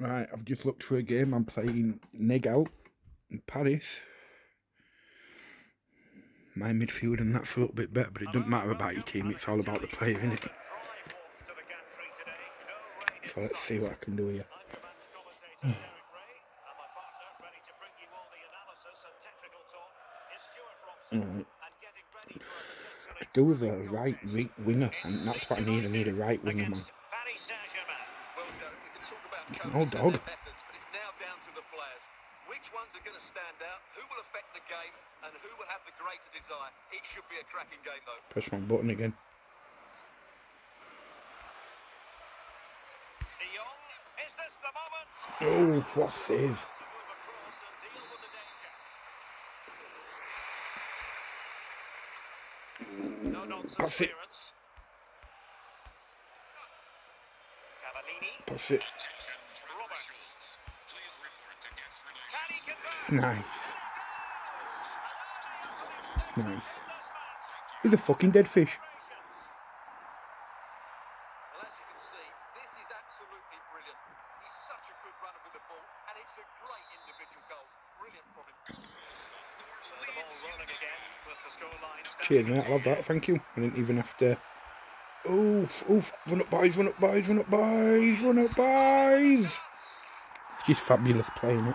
Right, I've just looked for a game. I'm playing Nigel in Paris. My midfield and that's a little bit better, but it doesn't matter about your team. It's all about the player, isn't it? So let's see what I can do here. Right. I do with a right winger, and that's what I need. I need a right winger, man. Oh, dog. Which ones are going to stand out? Who will affect the game? And who will have the greater desire? It should be a cracking game, though. Press one button again. Oh, what save. That's it. That's it. Nice. Nice. With a fucking dead fish. Well, as you can see, this is absolutely brilliant. He's such a good runner with the ball, and it's a great individual goal. Brilliant from him. Cheers, mate. I love that. Thank you. I didn't even have to. Oof, oof. Run up, boys. Run up, boys. Run up, boys. Run up, boys. It's just fabulous playing it.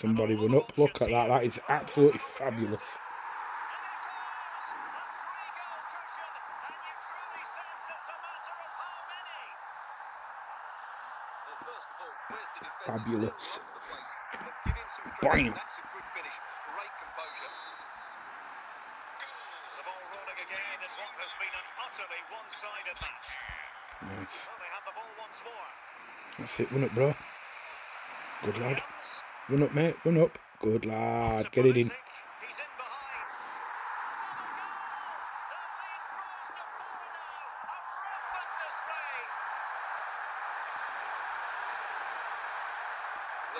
Somebody run up. Look at that. That is absolutely fabulous. Fabulous. Bam! Nice. That's it, run up, bro. Good lad. Run up, mate, run up. Good lad, get it in. Well,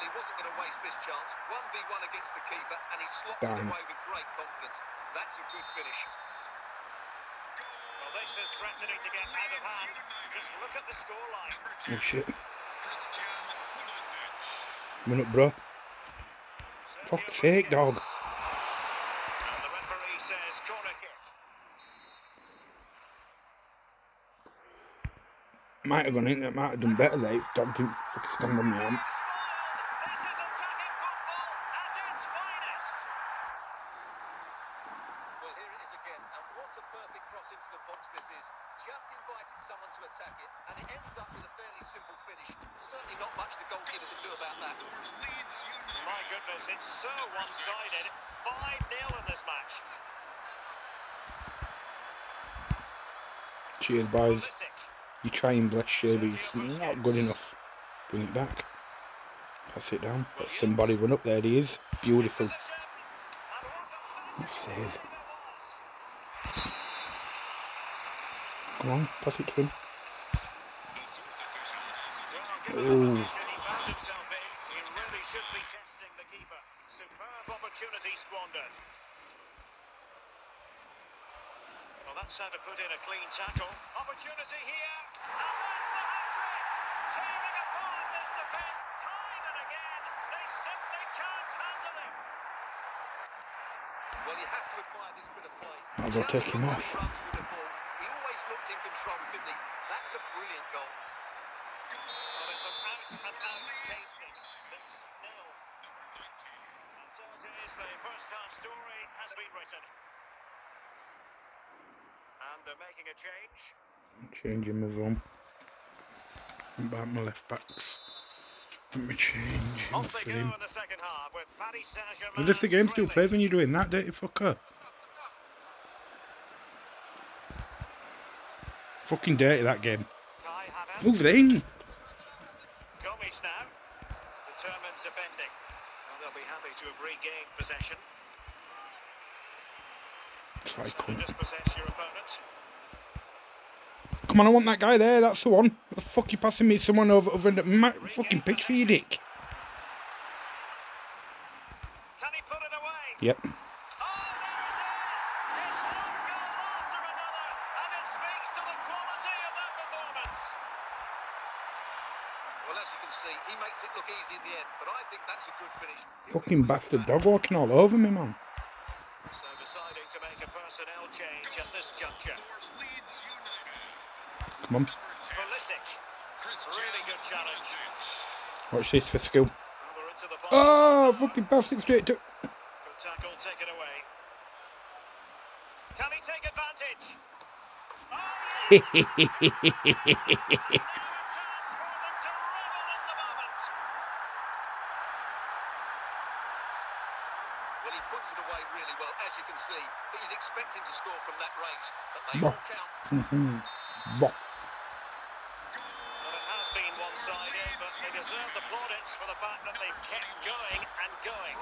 he wasn't going to waste this chance. 1v1 against the keeper, and he slots it away with great confidence. That's a good finish. Well, this is threatening to get out of hand. Just look at the scoreline. Oh, shit. Run up, bro. Fuck's sake, dog. Might have gone in, that might have done better there if dog didn't fucking stand on the arm. Cheers, boys. You try and bless you, but it's not good enough. Bring it back. Pass it down. Let somebody run up there. He is. Beautiful. Let's save. Come on, pass it to him. Oh. opportunity squandered. Well, that's how to put in a clean tackle. Opportunity here, and that's the hat-trick! Teaming upon this defence time and again. They simply can't handle him. Well, you have to admire this bit of play. I'll go take him off. He always looked in control, didn't he? That's a brilliant goal. Well, it's an out-and-out tasting 6-0. And so it is, the first-half story has been written. And they're making a change. Changing my. I'm back my left backs. Let me change. Off they go in the second half with Paris Saint-Germain. if the game still plays when you're doing that, dirty fucker. Fucking dirty that game. Move it in. Gomes now. Determined defending. Well, they'll be happy to have regained possession. Try So dispossess your opponent. Come on, I want that guy there. That's the one. What the fuck you passing me someone over over the ma- fucking pitch for you, dick? Can he put it away? Yep. Oh, there it is! It's one goal after another, and it speaks to the quality of that performance. Well, as you can see, he makes it look easy in the end, but I think that's a good finish. Fucking bastard dog walking all over me, man. So deciding to make a personnel change at this juncture. Come on. Pulisic, really good challenge. Watch this for skill. Well, they're into the final. Oh, fucking bastard straight to. Tackle taken away. Can he take advantage? Yes! Now a chance for them to revel in the moment. Well, he puts it away really well, as you can see. But you'd expect him to score from that range. But they all count. Mm-hmm. Bop. Well, it has been one-sided, but they deserve the plaudits for the fact that they've kept going and going.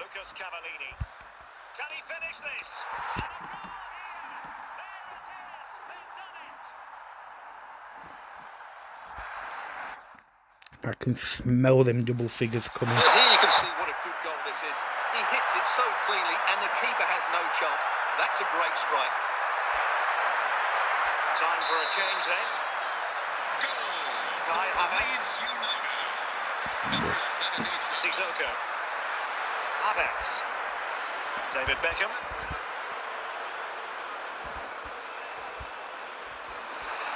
Lucas Cavallini. Can he finish this? And a goal here. There it is. They've done it. I can smell them double figures coming. Well, here you can see what a good goal this is. He hits it so cleanly, and the keeper has no chance. That's a great strike. Time for a change then. Kai Havertz. Sissoko. Havertz. David Beckham.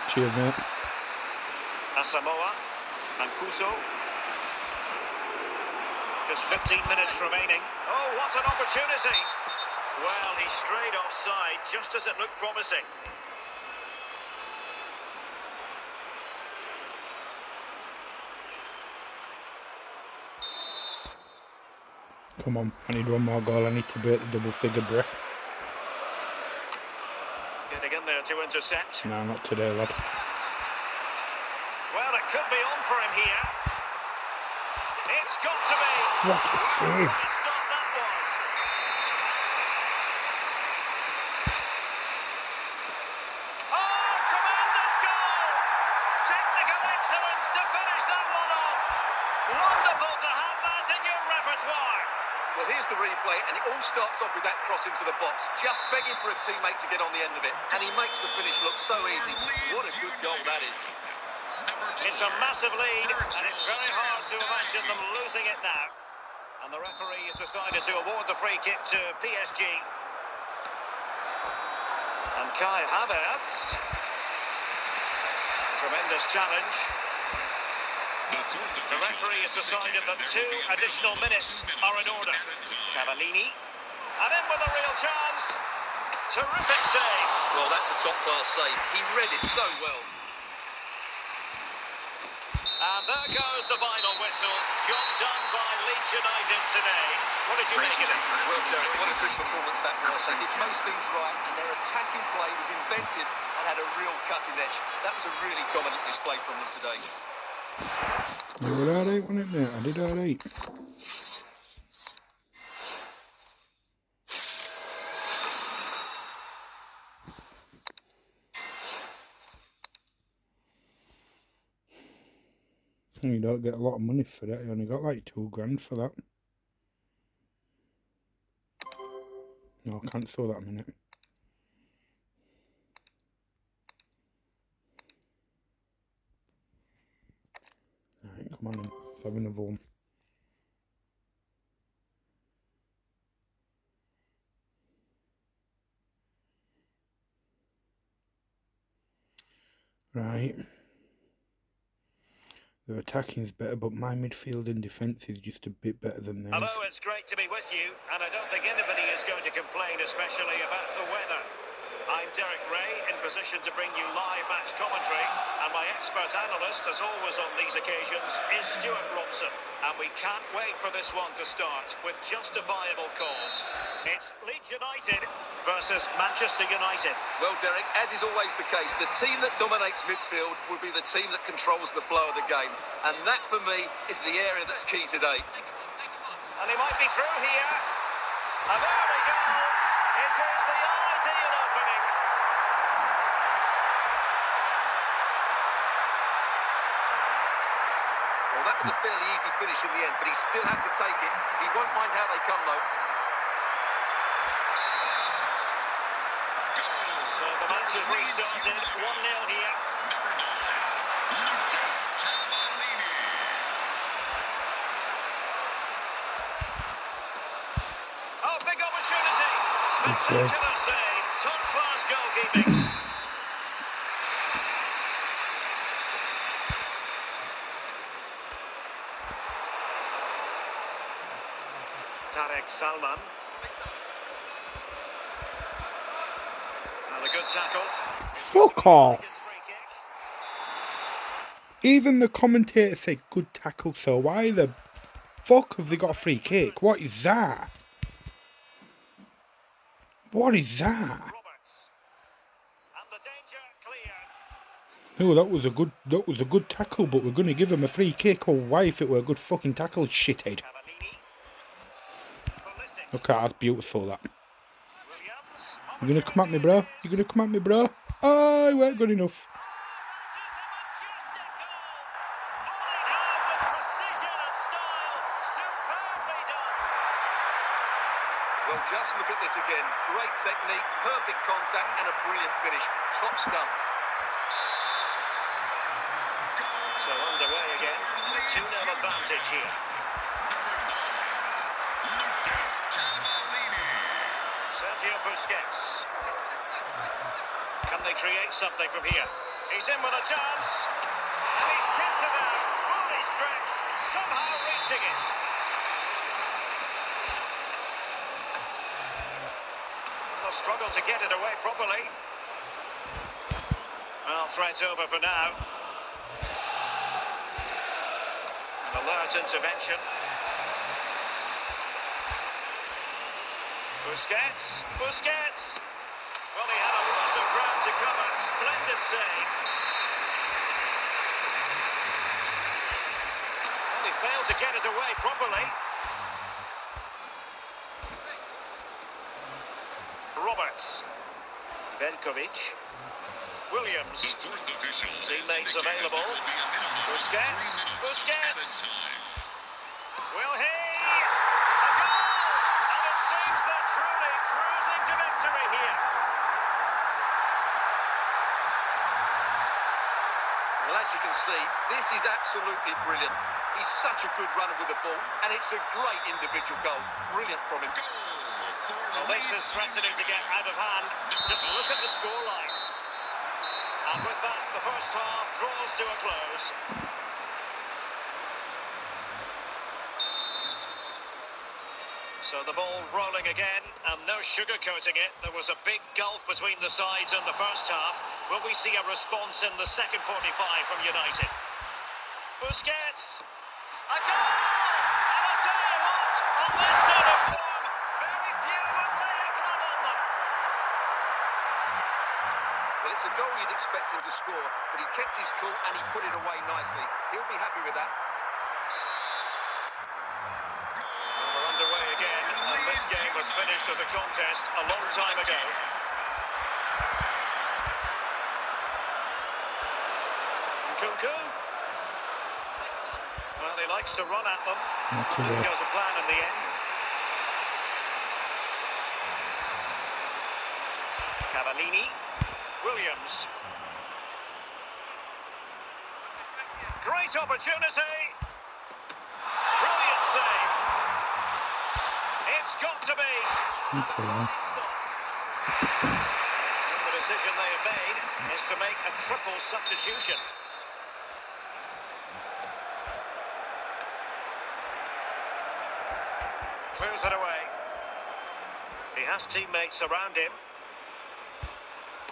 Cheers, mate. Asamoah. Mancuso. Just 15 minutes remaining. Oh, what an opportunity! Well, he strayed offside just as it looked promising. Come on. I need one more goal. I need to break the double figure break. Getting in there to intercept. No, not today, lad. Well, it could be on for him here. It's got to be. What a save. What a stop that was. Oh, tremendous goal! Technical excellence to finish that one off. Wonderful to have that in your repertoire. Well, here's the replay, and it all starts off with that cross into the box, just begging for a teammate to get on the end of it, and he makes the finish look so easy. What a good goal that is. It's a massive lead, and it's very hard to imagine them losing it now. And the referee has decided to award the free kick to PSG. And Kai Havertz. Tremendous challenge. The referee has decided that two additional minutes are in order. Cavallini. And in with a real chance. Terrific save. Well, that's a top-class save. He read it so well. And there goes the final whistle. Job done by Leeds United today. What did you make of it? Well, Derek, what a good performance that was. They did most things right, and their attacking play was inventive and had a real cutting edge. That was a really dominant display from them today. You were alright, wasn't it, mate? I did alright. You don't get a lot of money for that. You only got like two grand for that. No, I can't show that a minute. In. Let's have another one. Right. Their attacking's better, but my midfield and defence is just a bit better than theirs. Hello, it's great to be with you, and I don't think anybody is going to complain, especially about the weather. I'm Derek Rae, in position to bring you live match commentary. And my expert analyst, as always on these occasions, is Stewart Robson. And we can't wait for this one to start with justifiable cause. It's Leeds United versus Manchester United. Well, Derek, as is always the case, the team that dominates midfield will be the team that controls the flow of the game. And that, for me, is the area that's key today. And he might be through here. And there we go. It is the that was a fairly easy finish in the end, but he still had to take it. He won't mind how they come, though. So the match has restarted. 1-0 here. Oh, big opportunity. Spectacular save. Top class goalkeeping. Salman. And a good tackle. Fuck off. Even the commentator said good tackle, so why the fuck have they got a free kick? What is that? What is that? Roberts. And the danger clear. Oh, that was a good that was a good tackle, but we're gonna give him a free kick. Oh, why if it were a good fucking tackle, shithead. Cavallini. at that's beautiful. That. You gonna come at me, bro? You gonna come at me, bro? Oh, you weren't good enough. Well, just look at this again. Great technique, perfect contact, and a brilliant finish. Top stuff. So underway again. A 2-0 advantage here. Lucas Cavallini. Sergio Busquets. Can they create something from here? He's in with a chance. And he's kept it out. Fully stretched. Somehow reaching it. They'll struggle to get it away properly. Well, threat over for now. An alert intervention. Busquets. Busquets. Well, he had a lot of ground to cover. Splendid save. Well, he failed to get it away properly. Roberts. Veljkovic. Williams. The fourth official has Teammates available. there will be a minimum of Busquets. Busquets. added time. Will he? A goal! And it seems they're truly cruising to victory here. Well, as you can see, this is absolutely brilliant. He's such a good runner with the ball, and it's a great individual goal. Brilliant from him. Well, this is threatening to get out of hand. Just look at the scoreline. And with that, the first half draws to a close. So the ball rolling again, and no sugarcoating it. There was a big gulf between the sides in the first half. Will we see a response in the second 45 from United? Busquets! A goal! And I tell you what, on this sort of form, very few would lay a glove on them. Well, it's a goal you'd expect him to score, but he kept his cool and he put it away nicely. He'll be happy with that. We're underway again, and this game was finished as a contest a long time ago. Nkunku. Well, he likes to run at them. Didn't bad. go plan in the end. Cavallini. Williams. Great opportunity. Brilliant save. It's got to be. Okay. The decision they have made is to make a triple substitution. Clears it away. He has teammates around him.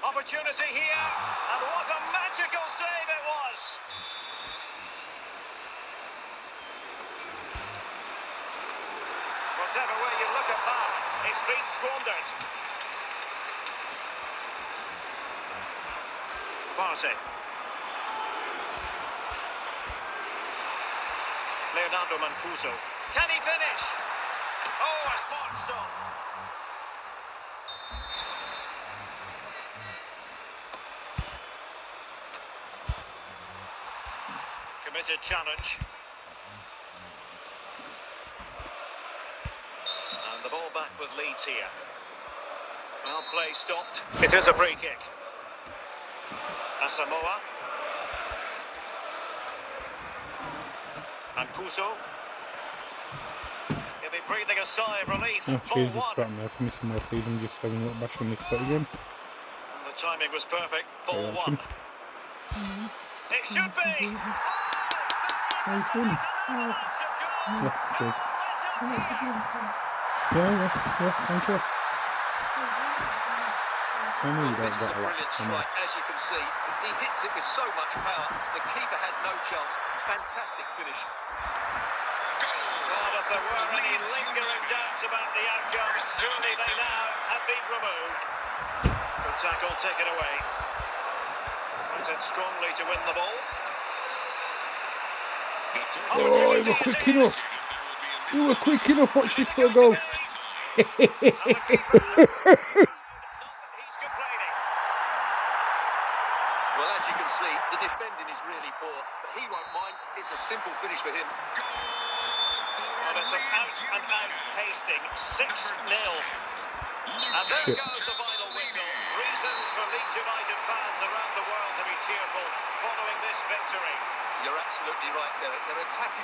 opportunity here, and what a magical save it was! Whatever way you look at that, it's been squandered. Partey. Leonardo Mancuso. Can he finish? Oh, a smart stop. Committed challenge. And the ball back with Leeds here. Well, play stopped. It is a free kick. Asamoah. Mancuso. He'll be breathing a sigh of relief. Oh, Ball Jesus, one. crap me off. Missing more freedom just having a little bash on this foot again. And the timing was perfect. Ball Yeah, one. It should be. Nice one. Yeah, cheers. Yeah, yeah, yeah, thank you. I know you This don't is get a a brilliant I know. strike, as you can see. He hits it with so much power. The keeper had no chance. Fantastic finish. Well, if there were any lingering doubts about the outcome, surely they now have been removed. Good tackle taken away. Went in strongly to win the ball. Oh, you were quick enough. You were quick enough. Watch this still go. And he's complaining. Well, as you can see, the defending is really poor, but he won't mind. It's a simple finish for him. Well, it's an out and out pasting. 6 0. And there goes the final whistle. Reasons for Leeds United fans around the world to be cheerful following this victory. You're absolutely right, Derek. They're attacking.